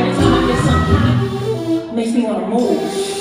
every time I get something makes me want to move.